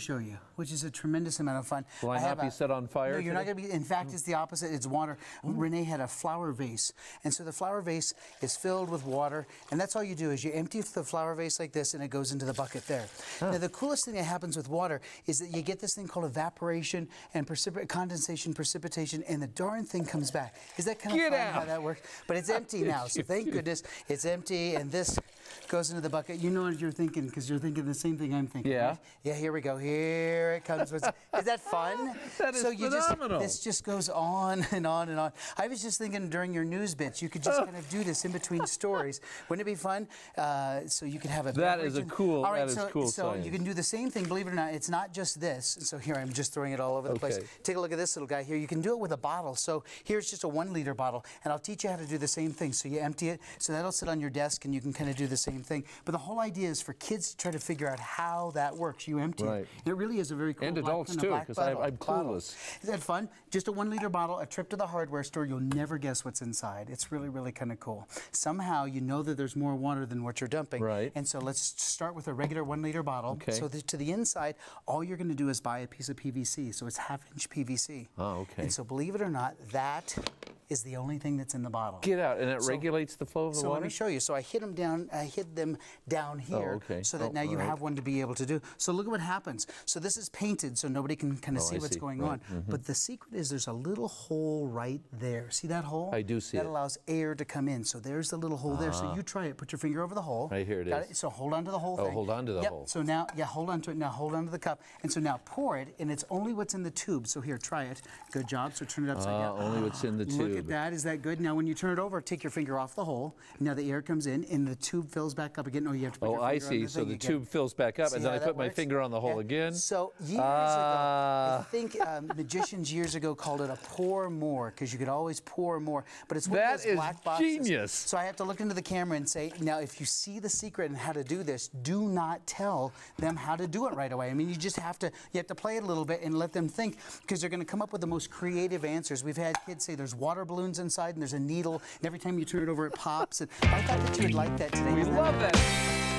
show you, which is a tremendous amount of fun. Will I, have not be a- set on fire? No, you're not going to be. In fact, it's the opposite. It's water. Renee had a flower vase, and so the flower vase is filled with water, and that's all you do is you empty the flower vase like this, and it goes into the bucket there. Now, the coolest thing that happens with water is that you get this thing called evaporation and precip- condensation, precipitation, and the darn thing comes back. Is that kind of Get fun how that works? But it's empty now, so thank goodness it's empty, and this goes into the bucket. You know what you're thinking because you're thinking the same thing I'm thinking. Yeah. right? Yeah, here we go. Here it comes. Is that fun? That is so you phenomenal. Just, this just goes on and on and on. I was just thinking during your news bits, you could just kind of do this in between stories. Wouldn't it be fun? Uh, so you could have a. That is a cool- All right, that is so, cool So you can do the same thing. Believe it or not, it's not just this. So here I'm just throwing it all over the place. Okay. Take a look at this little guy here. You can do it with a bottle. So here's just a one liter bottle, and I'll teach you how to do the same thing. So you empty it, so that'll sit on your desk, and you can kind of do the same thing. But the whole idea is for kids to try to figure out how that works. You empty Right. It. Really is a very cool And adults, too, black 'cause I- bottle- I'm clueless. Is that fun? Just a one liter bottle, a trip to the hardware store. You'll never guess what's inside. It's really, really kind of cool. Somehow you know that there's more water than what you're dumping. Right. And so let's start with a regular one liter bottle. Okay. So the, to the inside, all you're going to do is buy a piece of PVC. So it's half inch PVC. Oh, okay. And so believe it or not, that is the only thing that's in the bottle. Get out, and it So- regulates the flow of the So water. let me show you. So I hit them down. I hid them down here, oh, okay. so that Oh, now you right. have one to be able to do. So look at what happens. So this is painted, so nobody can kind of Oh, see I what's see. going Right. on. But the secret is there's a little hole right there. See that hole? I do see that it. allows air to come in. So there's the little hole there. So you try it. Put your finger over the hole. Right here it Got is. So hold on to the whole Oh, thing. hold on to the Yep. hole. So now, yeah, hold on to it. Now hold on to the cup. And so now pour it, and it's only what's in the tube. So here, try it. Good job. So turn it upside Ah, down. only what's in the Look at that. Is that good? Now when you turn it over, take your finger off the hole. Now the air comes in, and the tube fills back up again. Oh, you have to put Oh, I see. the So the tube fills back up, See and then I put my finger on the hole Yeah. again. So years Ah. ago, I think um, magicians years ago called it a pour more because you could always pour more. But it's one That of those black boxes. genius. So I have to look into the camera and say, now if you see the secret and how to do this, do not tell them how to do it right away. I mean, you just have to you have to play it a little bit and let them think because they're going to come up with the most creative answers. We've had kids say there's water balloons inside and there's a needle, and every time you turn it over, it pops. And I thought that you would like that today. we love that.